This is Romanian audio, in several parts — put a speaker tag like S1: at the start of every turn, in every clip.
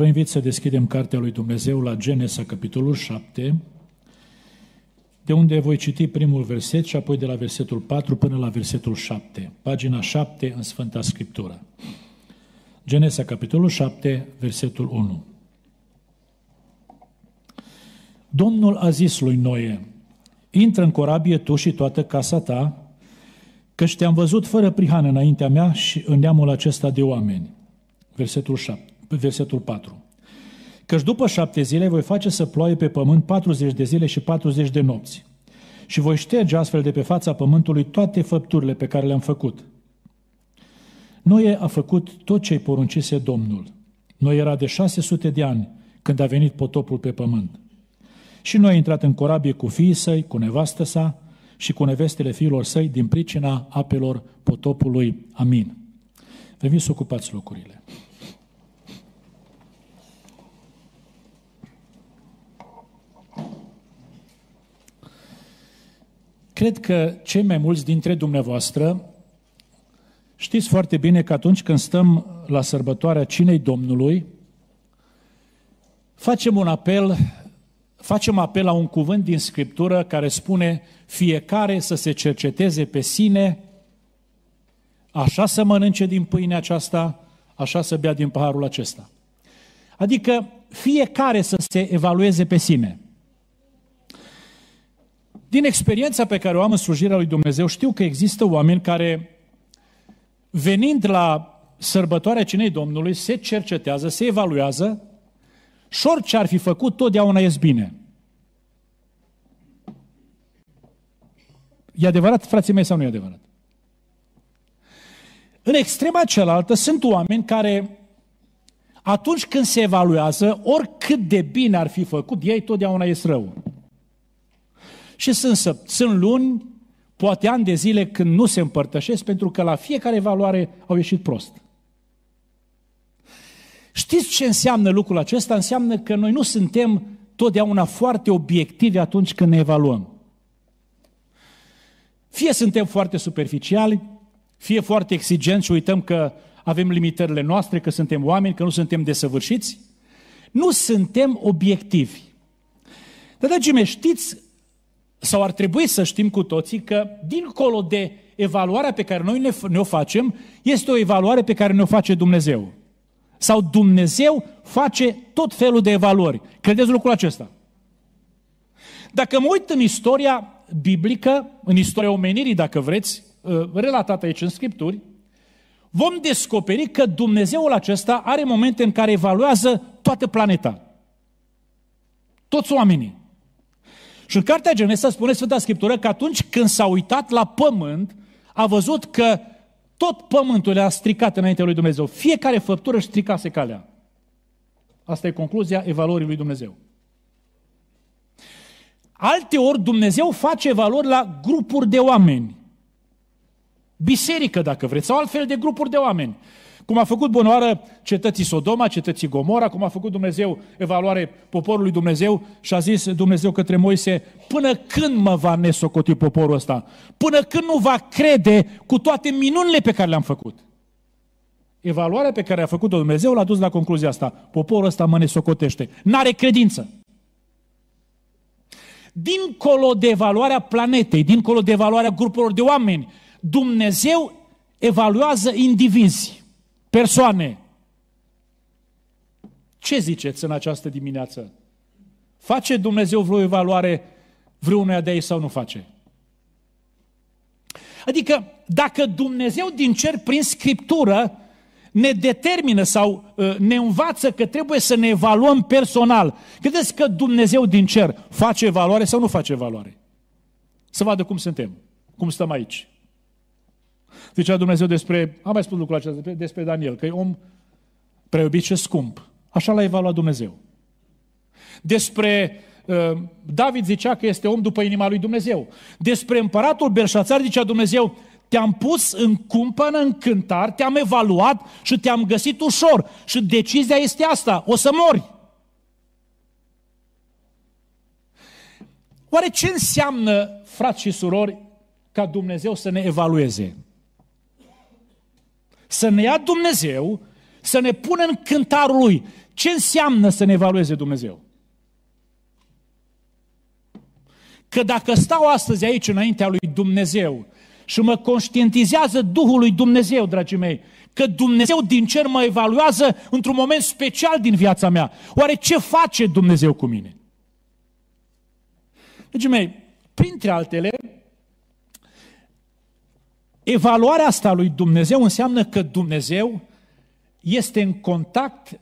S1: Vă invit să deschidem Cartea lui Dumnezeu la Genesa, capitolul 7, de unde voi citi primul verset și apoi de la versetul 4 până la versetul 7, pagina 7 în Sfânta Scriptură. Genesa, capitolul 7, versetul 1. Domnul a zis lui Noe, intră în corabie tu și toată casa ta, căci te-am văzut fără prihană înaintea mea și în neamul acesta de oameni. Versetul, 7, versetul 4. Căci după șapte zile voi face să ploaie pe pământ 40 de zile și 40 de nopți. Și voi șterge astfel de pe fața pământului toate făpturile pe care le-am făcut. Noe a făcut tot ce-i poruncise Domnul. Noi era de 600 de ani când a venit potopul pe pământ. Și noi a intrat în corabie cu fiii săi, cu nevastă sa și cu nevestele fiilor săi din pricina apelor potopului. Amin. Veniți să ocupați locurile. Cred că cei mai mulți dintre dumneavoastră știți foarte bine că atunci când stăm la sărbătoarea Cinei Domnului, facem un apel, facem apel la un cuvânt din Scriptură care spune fiecare să se cerceteze pe sine, așa să mănânce din pâinea aceasta, așa să bea din paharul acesta. Adică fiecare să se evalueze pe sine. Din experiența pe care o am în slujirea lui Dumnezeu, știu că există oameni care, venind la sărbătoarea cinei Domnului, se cercetează, se evaluează și orice ar fi făcut, totdeauna ies bine. E adevărat, frații mei, sau nu e adevărat? În extrema cealaltă sunt oameni care, atunci când se evaluează, oricât de bine ar fi făcut, ei totdeauna ies rău. Și sunt, sunt luni, poate ani de zile când nu se împărtășesc, pentru că la fiecare evaluare au ieșit prost. Știți ce înseamnă lucrul acesta? Înseamnă că noi nu suntem totdeauna foarte obiectivi atunci când ne evaluăm. Fie suntem foarte superficiali, fie foarte exigenți și uităm că avem limitările noastre, că suntem oameni, că nu suntem desăvârșiți. Nu suntem obiectivi. Dar, dragii mei, știți sau ar trebui să știm cu toții că, dincolo de evaluarea pe care noi ne, ne-o facem, este o evaluare pe care ne-o face Dumnezeu. Sau Dumnezeu face tot felul de evaluări. Credeți lucrul acesta? Dacă mă uit în istoria biblică, în istoria omenirii, dacă vreți, uh, relatată aici în Scripturi, vom descoperi că Dumnezeul acesta are momente în care evaluează toată planeta. Toți oamenii. Și în Cartea Genesa spune Sfânta Scriptură că atunci când s-a uitat la pământ, a văzut că tot pământul a stricat înaintea lui Dumnezeu. Fiecare făptură își stricase calea. Asta e concluzia evaluării lui Dumnezeu. Alte ori Dumnezeu face valori la grupuri de oameni. Biserică, dacă vreți, sau altfel de grupuri de oameni. Cum a făcut bunoară cetății Sodoma, cetății Gomora, cum a făcut Dumnezeu evaluare poporului Dumnezeu și a zis Dumnezeu către Moise, până când mă va nesocoti poporul ăsta? Până când nu va crede cu toate minunile pe care le-am făcut? Evaluarea pe care a făcut-o Dumnezeu l-a dus la concluzia asta. Poporul ăsta mă nesocotește. N-are credință. Dincolo de evaluarea planetei, dincolo de evaluarea grupurilor de oameni, Dumnezeu evaluează indivizi persoane. Ce ziceți în această dimineață? Face Dumnezeu vreo evaluare vreunuia de ei sau nu face? Adică, dacă Dumnezeu din cer, prin Scriptură, ne determină sau uh, ne învață că trebuie să ne evaluăm personal, credeți că Dumnezeu din cer face evaluare sau nu face evaluare? Să vadă cum suntem, cum stăm aici. Zicea Dumnezeu despre, am mai spus lucrul acesta despre, despre Daniel, că e om prea și scump. Așa l-a evaluat Dumnezeu. Despre uh, David zicea că este om după inima lui Dumnezeu. Despre împăratul Belșațar zicea Dumnezeu, te-am pus în cumpănă, în cântar, te-am evaluat și te-am găsit ușor. Și decizia este asta, o să mori. Oare ce înseamnă, frați și surori, ca Dumnezeu să ne evalueze? Să ne ia Dumnezeu, să ne pună în cântarul Lui. Ce înseamnă să ne evalueze Dumnezeu? Că dacă stau astăzi aici înaintea lui Dumnezeu și mă conștientizează Duhul lui Dumnezeu, dragii mei, că Dumnezeu din cer mă evaluează într-un moment special din viața mea. Oare ce face Dumnezeu cu mine? Dragii mei, printre altele, evaluarea asta lui Dumnezeu înseamnă că Dumnezeu este în contact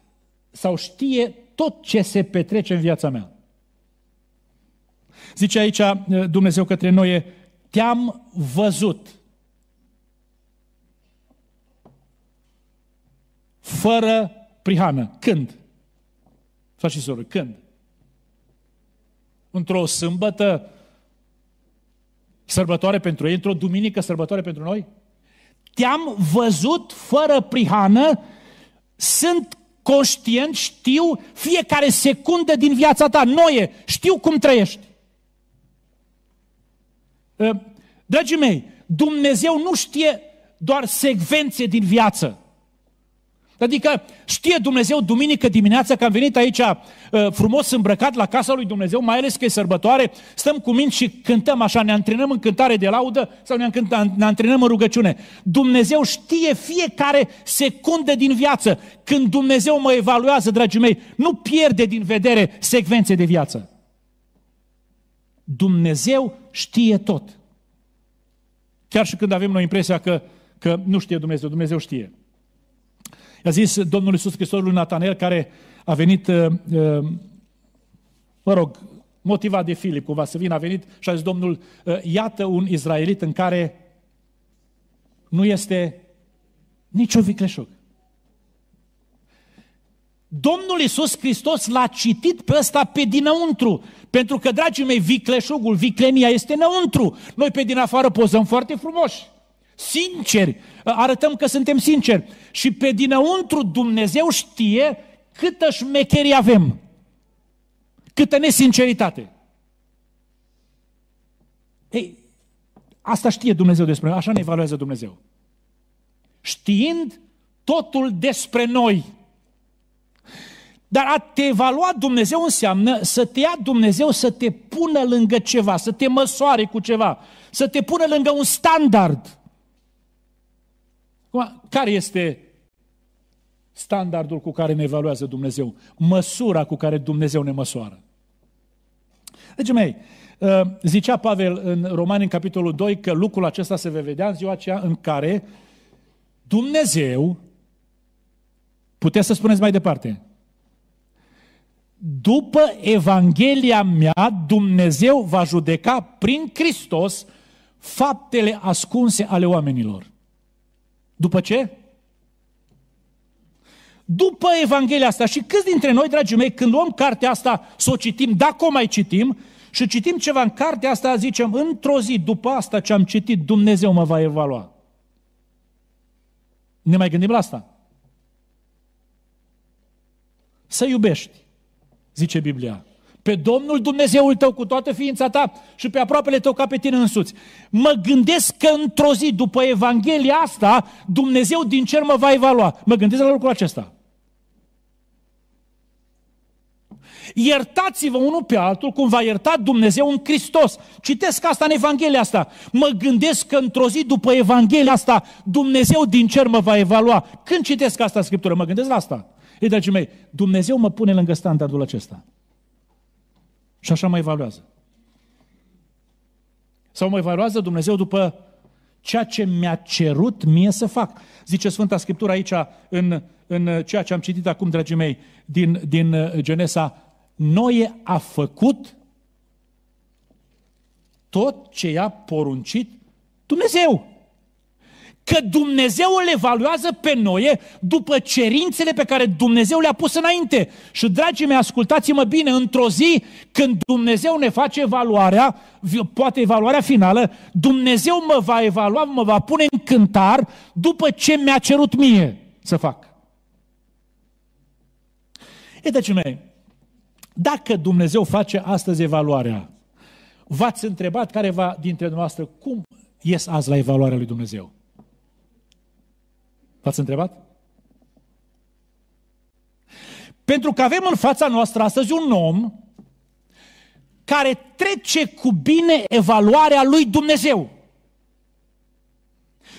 S1: sau știe tot ce se petrece în viața mea. Zice aici uh, Dumnezeu către noi, te-am văzut. Fără prihană. Când? Frați și soră, când? Într-o sâmbătă sărbătoare pentru ei, într-o duminică sărbătoare pentru noi? Te-am văzut fără prihană, sunt conștient, știu fiecare secundă din viața ta, noie, știu cum trăiești. Ă, dragii mei, Dumnezeu nu știe doar secvențe din viață. Adică știe Dumnezeu duminică dimineața că am venit aici uh, frumos îmbrăcat la casa lui Dumnezeu, mai ales că e sărbătoare, stăm cu minți și cântăm așa, ne antrenăm în cântare de laudă sau ne, ne antrenăm în rugăciune. Dumnezeu știe fiecare secundă din viață. Când Dumnezeu mă evaluează, dragii mei, nu pierde din vedere secvențe de viață. Dumnezeu știe tot. Chiar și când avem noi impresia că, că nu știe Dumnezeu, Dumnezeu știe. I-a zis Domnul Iisus Hristos lui Natanel, care a venit, uh, uh, mă rog, motivat de Filip, cumva să vină, a venit și a zis Domnul, uh, iată un izraelit în care nu este niciun vicleșug. Domnul Iisus Hristos l-a citit pe ăsta pe dinăuntru. Pentru că, dragii mei, vicleșugul, viclenia este înăuntru. Noi pe din afară pozăm foarte frumoși sinceri, arătăm că suntem sinceri. Și pe dinăuntru Dumnezeu știe câtă șmecherie avem, câtă nesinceritate. Ei, asta știe Dumnezeu despre noi, așa ne evaluează Dumnezeu. Știind totul despre noi. Dar a te evalua Dumnezeu înseamnă să te ia Dumnezeu să te pună lângă ceva, să te măsoare cu ceva, să te pună lângă un standard. Care este standardul cu care ne evaluează Dumnezeu? Măsura cu care Dumnezeu ne măsoară. Deci, mei, uh, zicea Pavel în Romani, în capitolul 2, că lucrul acesta se va vedea în ziua aceea în care Dumnezeu, puteți să spuneți mai departe, după Evanghelia mea, Dumnezeu va judeca prin Hristos faptele ascunse ale oamenilor. După ce? După Evanghelia asta. Și câți dintre noi, dragii mei, când luăm cartea asta să o citim, dacă o mai citim, și citim ceva în cartea asta, zicem, într-o zi, după asta ce am citit, Dumnezeu mă va evalua. Ne mai gândim la asta? Să iubești, zice Biblia pe Domnul Dumnezeul tău cu toată ființa ta și pe aproapele tău ca pe tine însuți. Mă gândesc că într-o zi, după Evanghelia asta, Dumnezeu din cer mă va evalua. Mă gândesc la lucrul acesta. Iertați-vă unul pe altul cum v-a iertat Dumnezeu în Hristos. Citesc asta în Evanghelia asta. Mă gândesc că într-o zi după Evanghelia asta Dumnezeu din cer mă va evalua. Când citesc asta în Scriptură, mă gândesc la asta. Ei, dragii mei, Dumnezeu mă pune lângă standardul acesta. Și așa mă evaluează. Sau mă evaluează Dumnezeu după ceea ce mi-a cerut mie să fac. Zice Sfânta Scriptură aici, în, în ceea ce am citit acum, dragii mei, din, din Genesa, Noe a făcut tot ce i-a poruncit Dumnezeu că Dumnezeu le evaluează pe noi după cerințele pe care Dumnezeu le-a pus înainte. Și, dragii mei, ascultați-mă bine, într-o zi când Dumnezeu ne face evaluarea, poate evaluarea finală, Dumnezeu mă va evalua, mă va pune în cântar după ce mi-a cerut mie să fac. E, dragii mei, dacă Dumnezeu face astăzi evaluarea, v-ați întrebat careva dintre noastre cum ies azi la evaluarea lui Dumnezeu? V-ați întrebat? Pentru că avem în fața noastră astăzi un om care trece cu bine evaluarea lui Dumnezeu.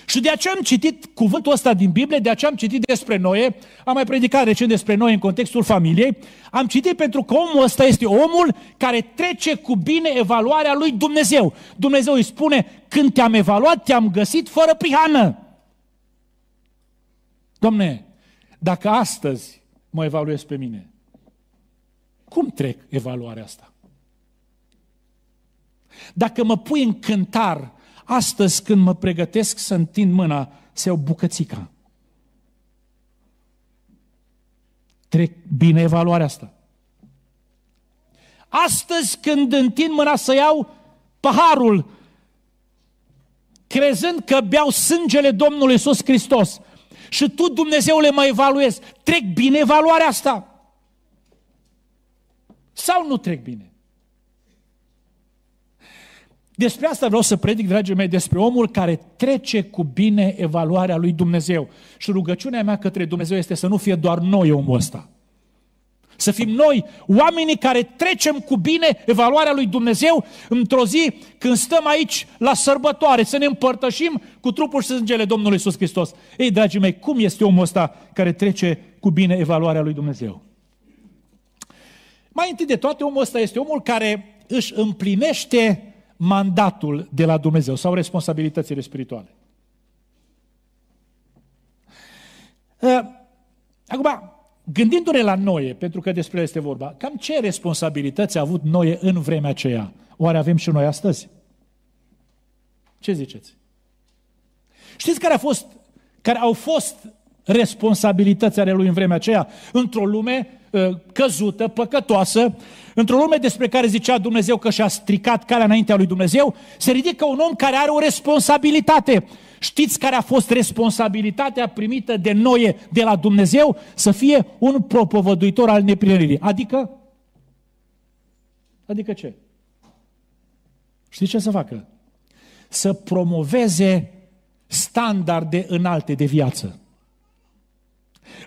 S1: Și de aceea am citit cuvântul ăsta din Biblie, de aceea am citit despre Noe, am mai predicat recent despre Noe în contextul familiei, am citit pentru că omul ăsta este omul care trece cu bine evaluarea lui Dumnezeu. Dumnezeu îi spune, când te-am evaluat, te-am găsit fără prihană. Domne, dacă astăzi mă evaluez pe mine, cum trec evaluarea asta? Dacă mă pui în cântar astăzi când mă pregătesc să întind mâna, să iau bucățica. Trec bine evaluarea asta. Astăzi când întind mâna să iau paharul, crezând că beau sângele Domnului Iisus Hristos și tu, Dumnezeule, mă evaluezi, trec bine evaluarea asta? Sau nu trec bine? Despre asta vreau să predic, dragii mei, despre omul care trece cu bine evaluarea lui Dumnezeu. Și rugăciunea mea către Dumnezeu este să nu fie doar noi omul ăsta. Să fim noi, oamenii care trecem cu bine evaluarea lui Dumnezeu într-o zi când stăm aici la sărbătoare, să ne împărtășim cu trupul și sângele Domnului Iisus Hristos. Ei, dragii mei, cum este omul ăsta care trece cu bine evaluarea lui Dumnezeu? Mai întâi de toate, omul ăsta este omul care își împlinește mandatul de la Dumnezeu sau responsabilitățile spirituale. Uh, acum, gândindu-ne la Noe, pentru că despre el este vorba, cam ce responsabilități a avut Noe în vremea aceea? Oare avem și noi astăzi? Ce ziceți? Știți care, a fost, care au fost responsabilități ale lui în vremea aceea? Într-o lume Uh, căzută, păcătoasă, într-o lume despre care zicea Dumnezeu că și-a stricat calea înaintea lui Dumnezeu, se ridică un om care are o responsabilitate. Știți care a fost responsabilitatea primită de Noe de la Dumnezeu? Să fie un propovăduitor al neprineririi. Adică? Adică ce? Știți ce să facă? Să promoveze standarde înalte de viață.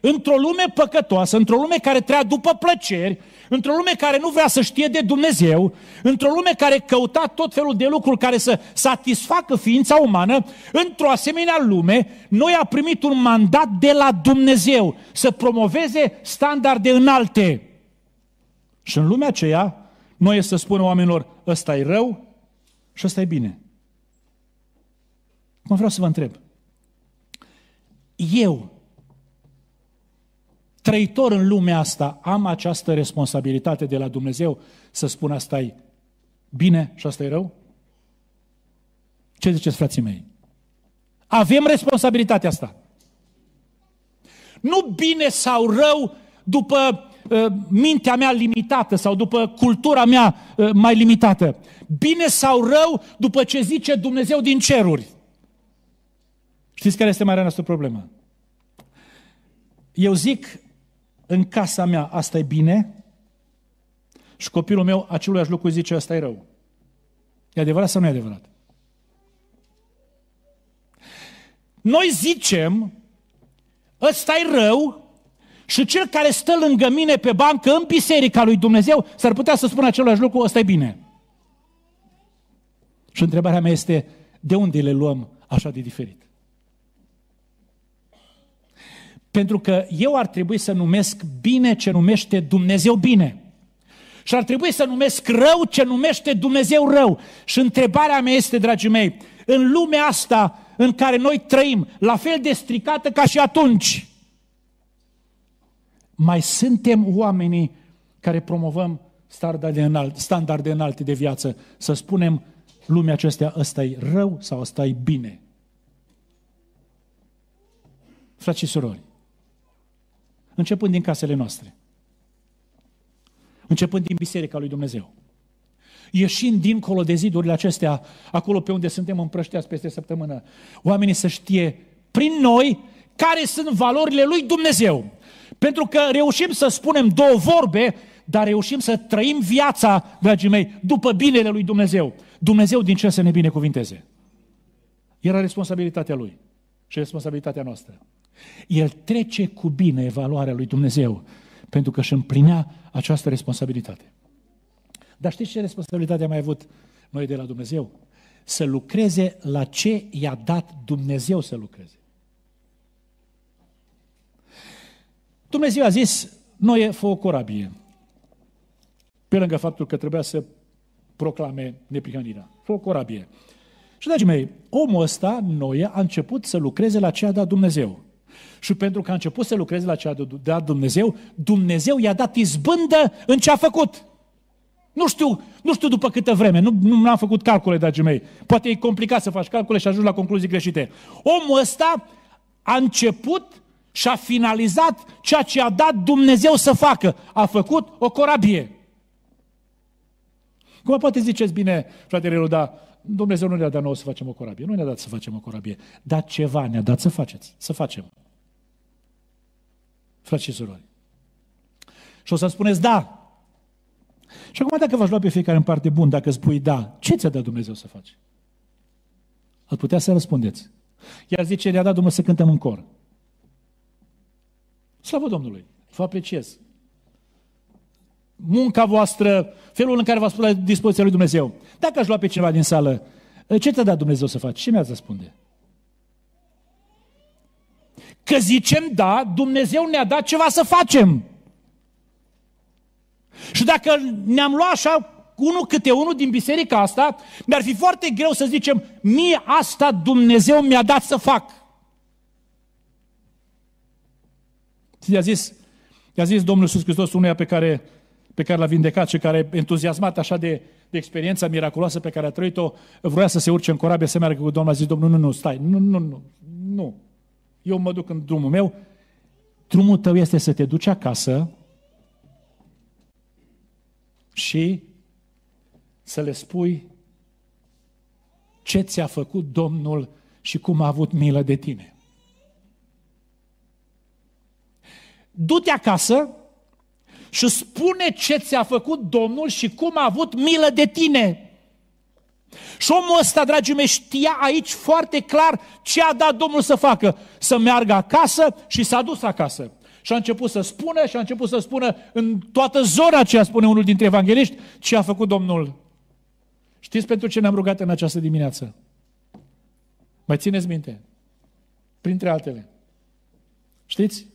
S1: Într-o lume păcătoasă, într-o lume care trăia după plăceri, într-o lume care nu vrea să știe de Dumnezeu, într-o lume care căuta tot felul de lucruri care să satisfacă ființa umană, într-o asemenea lume, noi a primit un mandat de la Dumnezeu să promoveze standarde înalte. Și în lumea aceea, noi să spună oamenilor, ăsta e rău și ăsta e bine. Mă vreau să vă întreb. Eu, trăitor în lumea asta, am această responsabilitate de la Dumnezeu să spun asta e bine și asta e rău? Ce ziceți, frații mei? Avem responsabilitatea asta. Nu bine sau rău după uh, mintea mea limitată sau după cultura mea uh, mai limitată. Bine sau rău după ce zice Dumnezeu din ceruri. Știți care este marea noastră problemă? Eu zic în casa mea asta e bine și copilul meu aceluiași lucru zice asta e rău. E adevărat sau nu e adevărat? Noi zicem ăsta e rău și cel care stă lângă mine pe bancă în biserica lui Dumnezeu s-ar putea să spună același lucru, ăsta e bine. Și întrebarea mea este, de unde le luăm așa de diferit? Pentru că eu ar trebui să numesc bine ce numește Dumnezeu bine. Și ar trebui să numesc rău ce numește Dumnezeu rău. Și întrebarea mea este, dragii mei, în lumea asta în care noi trăim, la fel de stricată ca și atunci, mai suntem oamenii care promovăm standarde, înalte, standarde înalte de viață, să spunem lumea acestea, ăsta e rău sau ăsta e bine. Frați și surori, Începând din casele noastre. Începând din Biserica lui Dumnezeu. Ieșind dincolo de zidurile acestea, acolo pe unde suntem împrășteați peste săptămână, oamenii să știe prin noi care sunt valorile lui Dumnezeu. Pentru că reușim să spunem două vorbe, dar reușim să trăim viața, dragii mei, după binele lui Dumnezeu. Dumnezeu din ce să ne binecuvinteze. Era responsabilitatea lui și responsabilitatea noastră. El trece cu bine evaluarea lui Dumnezeu. pentru că își împlinea această responsabilitate. Dar știți ce responsabilitate a mai avut noi de la Dumnezeu? Să lucreze la ce i-a dat Dumnezeu să lucreze. Dumnezeu a zis, Noe, fă o corabie. Pe lângă faptul că trebuia să proclame neprihănirea. Fă o corabie. Și, dragii mei, omul ăsta, Noe, a început să lucreze la ce a dat Dumnezeu. Și pentru că a început să lucreze la ce a dat Dumnezeu, Dumnezeu i-a dat izbândă în ce a făcut. Nu știu, nu știu după câtă vreme, nu, nu am făcut calcule, dragii mei. Poate e complicat să faci calcule și ajungi la concluzii greșite. Omul ăsta a început și a finalizat ceea ce a dat Dumnezeu să facă. A făcut o corabie. Cum poate ziceți bine, fratele da, Dumnezeu nu ne-a dat nouă să facem o corabie. Nu ne-a dat să facem o corabie. Dar ceva ne-a dat să faceți, să facem. Frați și surori. Și o să spuneți da. Și acum dacă v-aș lua pe fiecare în parte bun, dacă spui da, ce ți-a dat Dumnezeu să faci? Ați putea să răspundeți. Iar zice, ne-a dat Dumnezeu să cântăm în cor. Slavă Domnului! Vă apreciez. Munca voastră, felul în care v-ați pus la dispoziția lui Dumnezeu. Dacă aș lua pe cineva din sală, ce ți-a dat Dumnezeu să faci? Ce mi-ați răspunde? Că zicem da, Dumnezeu ne-a dat ceva să facem. Și dacă ne-am luat așa unul câte unul din biserica asta, mi-ar fi foarte greu să zicem, mie asta Dumnezeu mi-a dat să fac. I-a zis, i-a zis Domnul Iisus Hristos unuia pe care, pe care l-a vindecat și care, entuziasmat așa de, de experiența miraculoasă pe care a trăit-o, vrea să se urce în corabie, să meargă cu Domnul. A zis, Domnul, nu, nu, stai, nu, nu, nu, nu. Eu mă duc în drumul meu. Drumul tău este să te duci acasă și să le spui ce ți-a făcut Domnul și cum a avut milă de tine. du-te acasă și spune ce ți-a făcut Domnul și cum a avut milă de tine. Și omul ăsta, dragii mei, știa aici foarte clar ce a dat Domnul să facă. Să meargă acasă și s-a dus acasă. Și a început să spună și a început să spună în toată zona aceea, spune unul dintre evangeliști, ce a făcut Domnul. Știți pentru ce ne-am rugat în această dimineață? Mai țineți minte? Printre altele. Știți?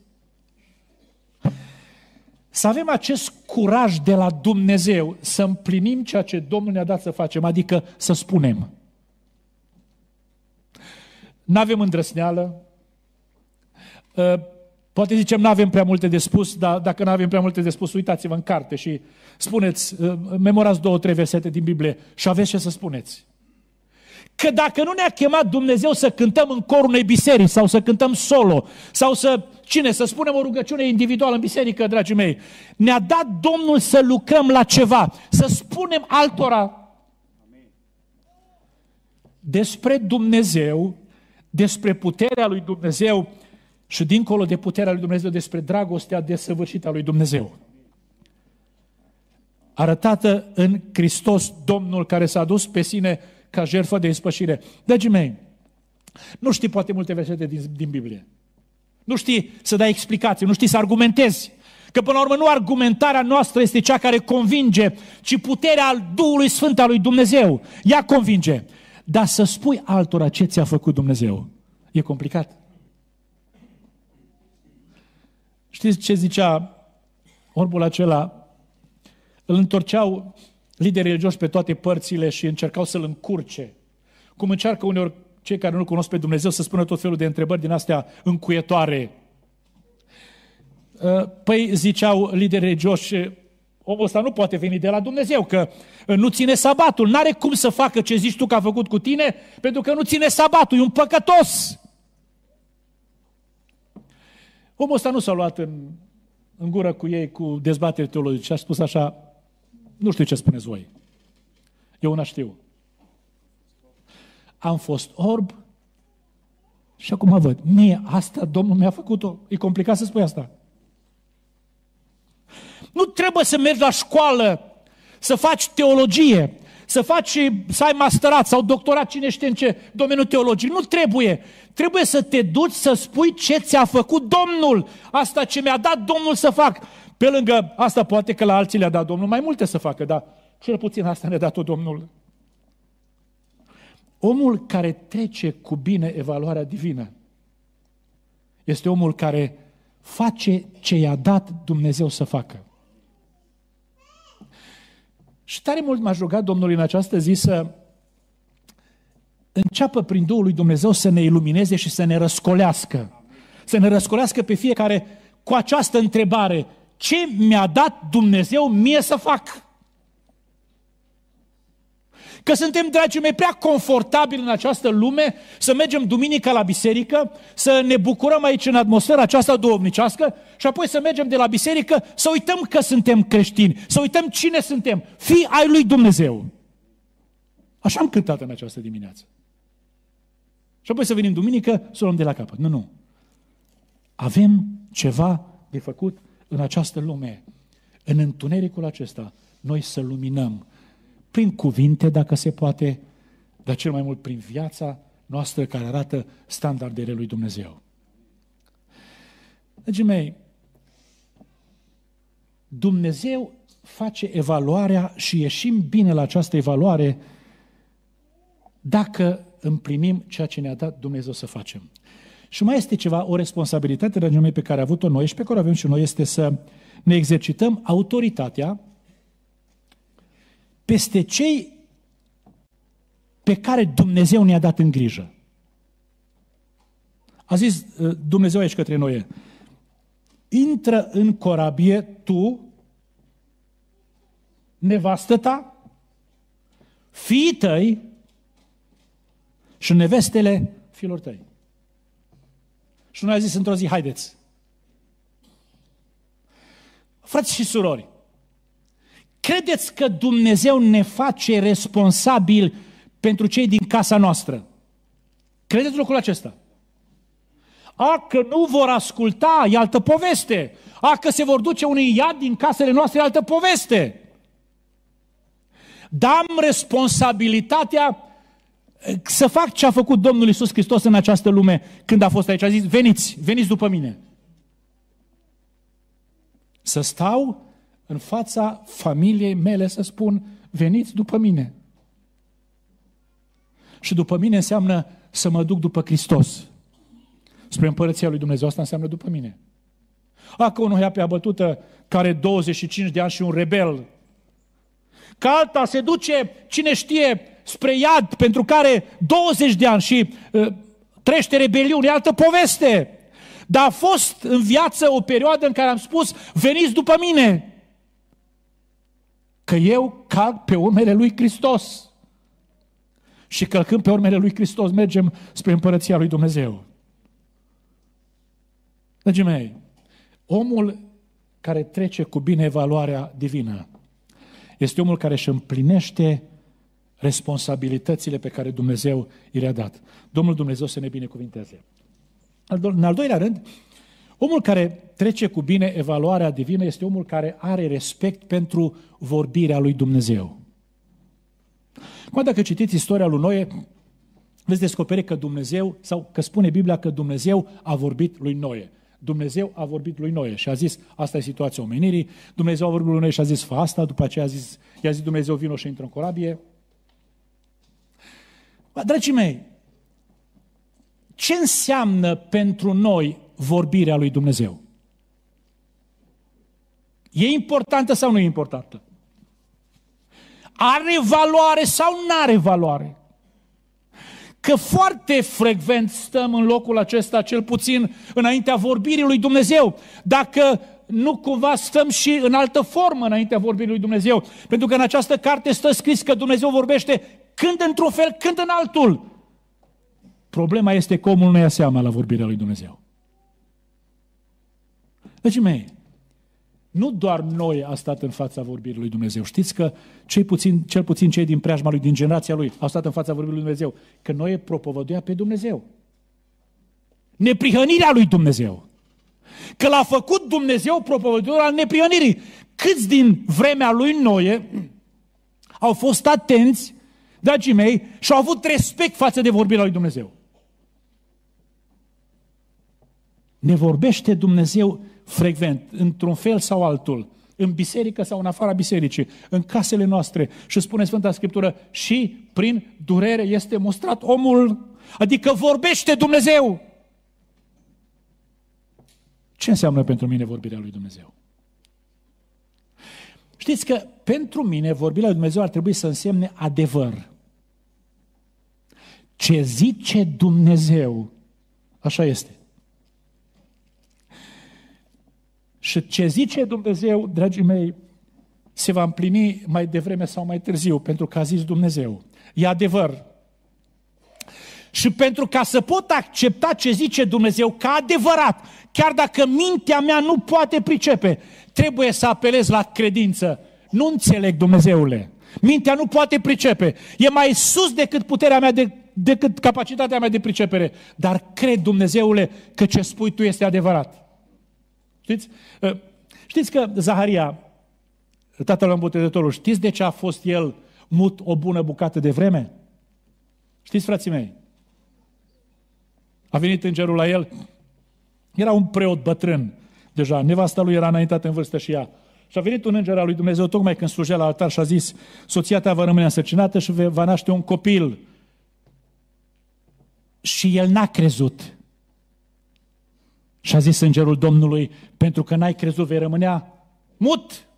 S1: Să avem acest curaj de la Dumnezeu să împlinim ceea ce Domnul ne-a dat să facem, adică să spunem. Nu avem îndrăsneală, ă, poate zicem nu avem prea multe de spus, dar dacă nu avem prea multe de spus, uitați-vă în carte și spuneți, ă, memorați două, trei versete din Biblie și aveți ce să spuneți. Că dacă nu ne-a chemat Dumnezeu să cântăm în corul unei biserici sau să cântăm solo sau să, cine, să spunem o rugăciune individuală în biserică, dragii mei, ne-a dat Domnul să lucrăm la ceva, să spunem altora despre Dumnezeu, despre puterea lui Dumnezeu și dincolo de puterea lui Dumnezeu, despre dragostea desăvârșită a lui Dumnezeu. Arătată în Hristos Domnul care s-a dus pe sine ca jertfă de ispășire. Dragii mei, nu știi poate multe versete din, din Biblie. Nu știi să dai explicații, nu știi să argumentezi. Că până la urmă nu argumentarea noastră este cea care convinge, ci puterea Duhului Sfânt al lui Dumnezeu. Ea convinge. Dar să spui altora ce ți-a făcut Dumnezeu, e complicat. Știți ce zicea orbul acela? Îl întorceau liderii religioși pe toate părțile și încercau să-l încurce. Cum încearcă uneori cei care nu cunosc pe Dumnezeu să spună tot felul de întrebări din astea încuietoare. Uh, păi, ziceau liderii religioși, omul ăsta nu poate veni de la Dumnezeu, că nu ține sabatul, n-are cum să facă ce zici tu că a făcut cu tine, pentru că nu ține sabatul, e un păcătos. Omul ăsta nu s-a luat în, în gură cu ei cu dezbateri teologice, a spus așa, nu știu ce spuneți voi. Eu una știu. Am fost orb și acum văd. Mie asta Domnul mi-a făcut-o. E complicat să spui asta. Nu trebuie să mergi la școală, să faci teologie, să faci, să ai masterat sau doctorat, cine știe în ce domeniul teologic. Nu trebuie. Trebuie să te duci să spui ce ți-a făcut Domnul. Asta ce mi-a dat Domnul să fac. Pe lângă asta poate că la alții le-a dat Domnul mai multe să facă, dar cel puțin asta ne-a dat-o Domnul. Omul care trece cu bine evaluarea divină este omul care face ce i-a dat Dumnezeu să facă. Și tare mult m-aș ruga Domnului în această zi să înceapă prin Duhul lui Dumnezeu să ne ilumineze și să ne răscolească. Să ne răscolească pe fiecare cu această întrebare. Ce mi-a dat Dumnezeu mie să fac? Că suntem, dragii mei, prea confortabili în această lume să mergem duminica la biserică, să ne bucurăm aici în atmosfera aceasta duhovnicească și apoi să mergem de la biserică să uităm că suntem creștini, să uităm cine suntem, fii ai lui Dumnezeu. Așa am cântat în această dimineață. Și apoi să venim duminică să luăm de la capăt. Nu, nu. Avem ceva de făcut în această lume. În întunericul acesta, noi să luminăm prin cuvinte, dacă se poate, dar cel mai mult prin viața noastră care arată standardele lui Dumnezeu. Dragii mei, Dumnezeu face evaluarea și ieșim bine la această evaluare dacă împlinim ceea ce ne-a dat Dumnezeu să facem. Și mai este ceva, o responsabilitate, dragii mei, pe care a avut-o noi și pe care o avem și noi, este să ne exercităm autoritatea peste cei pe care Dumnezeu ne-a dat în grijă. A zis uh, Dumnezeu aici către noi, intră în corabie tu, nevastă ta, fiii tăi și nevestele fiilor tăi. Și noi a zis într-o zi, haideți. Frați și surori, credeți că Dumnezeu ne face responsabil pentru cei din casa noastră? Credeți lucrul acesta? A, că nu vor asculta, e altă poveste. A, că se vor duce unui iad din casele noastre, e altă poveste. Dar am responsabilitatea să fac ce a făcut Domnul Isus Hristos în această lume când a fost aici. A zis, veniți, veniți după mine. Să stau în fața familiei mele să spun, veniți după mine. Și după mine înseamnă să mă duc după Hristos. Spre împărăția lui Dumnezeu, asta înseamnă după mine. Dacă unul ia pe abătută care 25 de ani și un rebel, că alta se duce, cine știe, spre iad, pentru care 20 de ani și uh, trește rebeliune, altă poveste. Dar a fost în viață o perioadă în care am spus, veniți după mine. Că eu calc pe urmele lui Hristos. Și călcând pe urmele lui Hristos, mergem spre împărăția lui Dumnezeu. Dragii mei, omul care trece cu bine evaluarea divină este omul care își împlinește responsabilitățile pe care Dumnezeu i le-a dat. Domnul Dumnezeu să ne binecuvinteze. În al doilea rând, omul care trece cu bine evaluarea divină este omul care are respect pentru vorbirea lui Dumnezeu. Cum dacă citiți istoria lui Noe, veți descoperi că Dumnezeu, sau că spune Biblia că Dumnezeu a vorbit lui Noe. Dumnezeu a vorbit lui Noe și a zis, asta e situația omenirii, Dumnezeu a vorbit lui Noe și a zis, fă asta, după aceea a zis, i-a zis Dumnezeu, vino și intră în corabie, Dragii mei, ce înseamnă pentru noi vorbirea lui Dumnezeu? E importantă sau nu e importantă? Are valoare sau nu are valoare? Că foarte frecvent stăm în locul acesta, cel puțin înaintea vorbirii lui Dumnezeu. Dacă nu cumva stăm și în altă formă înaintea vorbirii lui Dumnezeu. Pentru că în această carte stă scris că Dumnezeu vorbește când într-un fel, când în altul. Problema este că omul nu ia seama la vorbirea lui Dumnezeu. Deci, mei, nu doar noi a stat în fața vorbirii lui Dumnezeu. Știți că cei puțin, cel puțin cei din preajma lui, din generația lui, au stat în fața vorbirii lui Dumnezeu. Că noi propovăduia pe Dumnezeu. Neprihănirea lui Dumnezeu. Că l-a făcut Dumnezeu propovăduitor al neprihănirii. Câți din vremea lui Noe au fost atenți, dragii mei, și au avut respect față de vorbirea lui Dumnezeu. Ne vorbește Dumnezeu frecvent, într-un fel sau altul, în biserică sau în afara bisericii, în casele noastre și spune Sfânta Scriptură și prin durere este mostrat omul, adică vorbește Dumnezeu. Ce înseamnă pentru mine vorbirea lui Dumnezeu? Știți că pentru mine vorbirea lui Dumnezeu ar trebui să însemne adevăr. Ce zice Dumnezeu, așa este. Și ce zice Dumnezeu, dragii mei, se va împlini mai devreme sau mai târziu, pentru că a zis Dumnezeu. E adevăr. Și pentru ca să pot accepta ce zice Dumnezeu ca adevărat, chiar dacă mintea mea nu poate pricepe, trebuie să apelez la credință. Nu înțeleg, Dumnezeule. Mintea nu poate pricepe. E mai sus decât puterea mea, de, decât capacitatea mea de pricepere. Dar cred, Dumnezeule, că ce spui tu este adevărat. Știți? Ă, știți că Zaharia, tatăl îmbotezătorul, știți de ce a fost el mut o bună bucată de vreme? Știți, frații mei? A venit îngerul la el, era un preot bătrân deja, nevasta lui era înaintată în vârstă și ea. Și a venit un înger al lui Dumnezeu tocmai când slujea la altar și a zis, soția ta va rămâne însărcinată și va naște un copil. Și el n-a crezut. Și a zis îngerul Domnului, pentru că n-ai crezut, vei rămânea mut.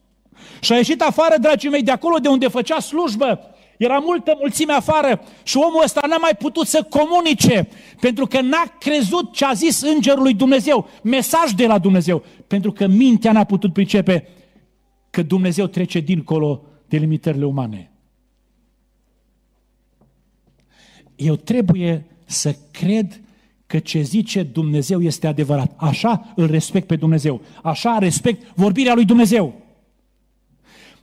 S1: Și a ieșit afară, dragii mei, de acolo de unde făcea slujbă. Era multă mulțime afară și omul ăsta n-a mai putut să comunice, pentru că n-a crezut ce a zis îngerul lui Dumnezeu, mesaj de la Dumnezeu, pentru că mintea n-a putut pricepe că Dumnezeu trece dincolo de limitările umane. Eu trebuie să cred că ce zice Dumnezeu este adevărat. Așa îl respect pe Dumnezeu. Așa respect vorbirea lui Dumnezeu.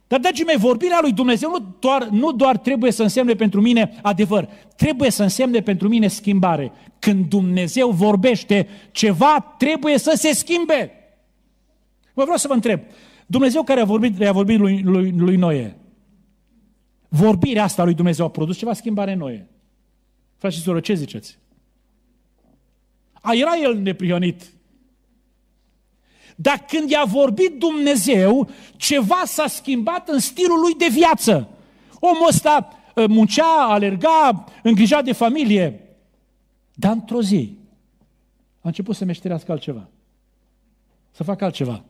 S1: Dar, dragii mei, vorbirea lui Dumnezeu nu doar, nu doar trebuie să însemne pentru mine adevăr, trebuie să însemne pentru mine schimbare. Când Dumnezeu vorbește, ceva trebuie să se schimbe. Vă vreau să vă întreb, Dumnezeu care a vorbit, a vorbit lui, lui, lui Noe, vorbirea asta lui Dumnezeu a produs ceva schimbare în Noe. Frați și soră, ce ziceți? A, era el neprihănit. Dar când i-a vorbit Dumnezeu, ceva s-a schimbat în stilul lui de viață. Omul ăsta ă, muncea, alerga, îngrija de familie. Dar într-o zi a început să meșterească altceva. Să facă altceva.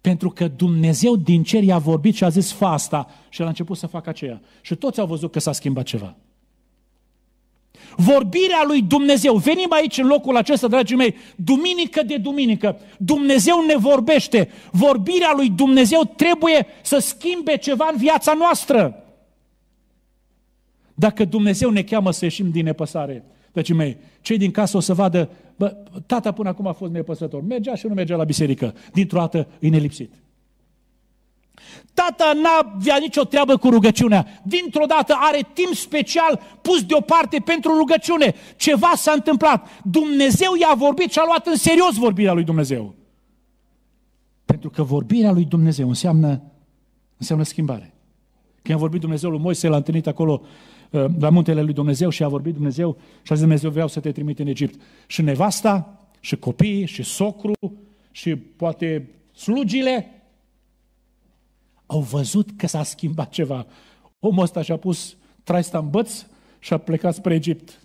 S1: Pentru că Dumnezeu din cer i-a vorbit și a zis, fa asta. Și el a început să facă aceea. Și toți au văzut că s-a schimbat ceva. Vorbirea lui Dumnezeu. Venim aici în locul acesta, dragii mei, duminică de duminică. Dumnezeu ne vorbește. Vorbirea lui Dumnezeu trebuie să schimbe ceva în viața noastră. Dacă Dumnezeu ne cheamă să ieșim din nepăsare, dragii mei, cei din casă o să vadă, bă, tata până acum a fost nepăsător. Mergea și nu mergea la biserică. Dintr-o dată e nelipsit. Tata n-avea nicio treabă cu rugăciunea. Dintr-o dată are timp special pus deoparte pentru rugăciune. Ceva s-a întâmplat. Dumnezeu i-a vorbit și a luat în serios vorbirea lui Dumnezeu. Pentru că vorbirea lui Dumnezeu înseamnă, înseamnă schimbare. Când a vorbit Dumnezeu lui Moise, l-a întâlnit acolo uh, la muntele lui Dumnezeu și a vorbit Dumnezeu și a zis Dumnezeu vreau să te trimit în Egipt. Și nevasta, și copiii, și socru, și poate slugile, au văzut că s-a schimbat ceva. Omul ăsta și-a pus traista în băț și a plecat spre Egipt.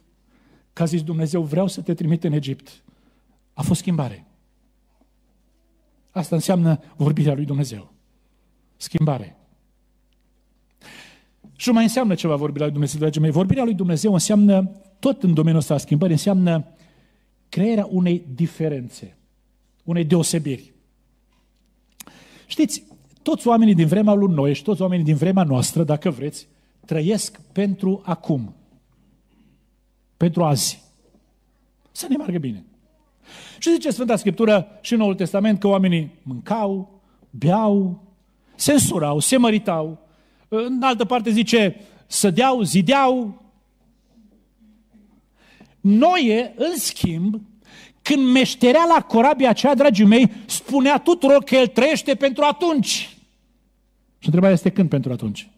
S1: Că a zis Dumnezeu, vreau să te trimit în Egipt. A fost schimbare. Asta înseamnă vorbirea lui Dumnezeu. Schimbare. Și mai înseamnă ceva vorbirea lui Dumnezeu, dragii mei. Vorbirea lui Dumnezeu înseamnă, tot în domeniul ăsta a schimbării, înseamnă crearea unei diferențe, unei deosebiri. Știți, toți oamenii din vremea lui Noe și toți oamenii din vremea noastră, dacă vreți, trăiesc pentru acum. Pentru azi. Să ne meargă bine. Și zice Sfânta Scriptură și în Noul Testament că oamenii mâncau, beau, se însurau, se măritau. În altă parte zice, sădeau, zideau. Noe, în schimb, când meșterea la corabia aceea, dragii mei, spunea tuturor că el trăiește pentru atunci. Și întrebarea este când pentru atunci?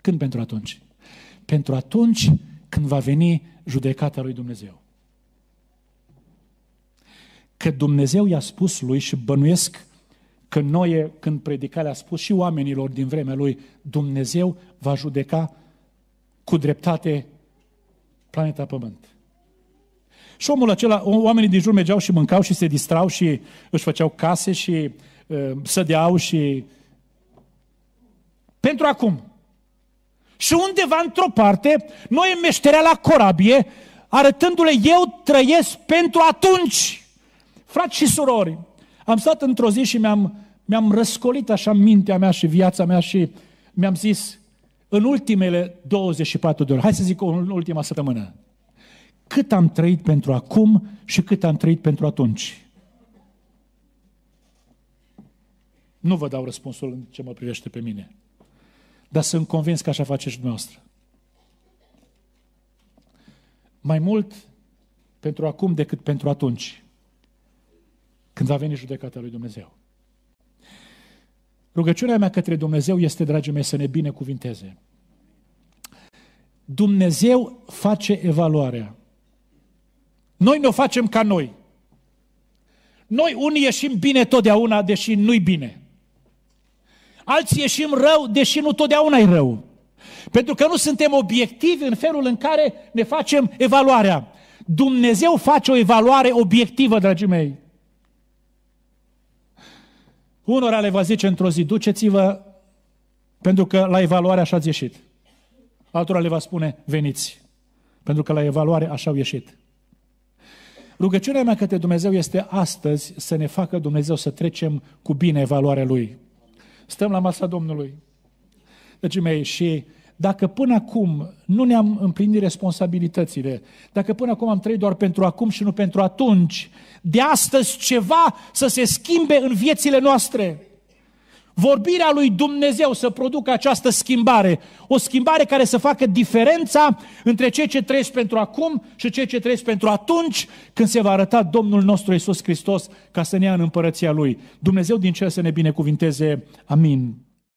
S1: Când pentru atunci? Pentru atunci când va veni judecata lui Dumnezeu. că Dumnezeu i-a spus lui și bănuiesc că noi, când predica, le-a spus și oamenilor din vremea lui, Dumnezeu va judeca cu dreptate planeta Pământ. Și omul acela, oamenii din jur mergeau și mâncau și se distrau și își făceau case și uh, sădeau și... Pentru acum. Și undeva într-o parte, noi meșterea la corabie, arătându-le, eu trăiesc pentru atunci. Frați și surori, am stat într-o zi și mi-am, mi-am răscolit așa mintea mea și viața mea și mi-am zis, în ultimele 24 de ore, hai să zic în ultima săptămână, cât am trăit pentru acum și cât am trăit pentru atunci. Nu vă dau răspunsul în ce mă privește pe mine. Dar sunt convins că așa face și dumneavoastră. Mai mult pentru acum decât pentru atunci, când va veni judecata lui Dumnezeu. Rugăciunea mea către Dumnezeu este, dragii mei, să ne binecuvinteze. Dumnezeu face evaluarea. Noi ne o facem ca noi. Noi unii ieșim bine totdeauna, deși nu-i bine. Alții ieșim rău, deși nu totdeauna e rău. Pentru că nu suntem obiectivi în felul în care ne facem evaluarea. Dumnezeu face o evaluare obiectivă, dragii mei. Unora le va zice într-o zi, duceți-vă pentru că la evaluare așa ați ieșit. Altora le va spune, veniți, pentru că la evaluare așa au ieșit. Rugăciunea mea către Dumnezeu este astăzi să ne facă Dumnezeu să trecem cu bine evaluarea Lui. Stăm la masa Domnului. Dragii mei, și dacă până acum nu ne-am împlinit responsabilitățile, dacă până acum am trăit doar pentru acum și nu pentru atunci, de astăzi ceva să se schimbe în viețile noastre. Vorbirea lui Dumnezeu să producă această schimbare, o schimbare care să facă diferența între ceea ce trăiesc pentru acum și ceea ce trăiesc pentru atunci, când se va arăta Domnul nostru Isus Hristos ca să ne ia în împărăția Lui. Dumnezeu din cer să ne binecuvinteze. Amin.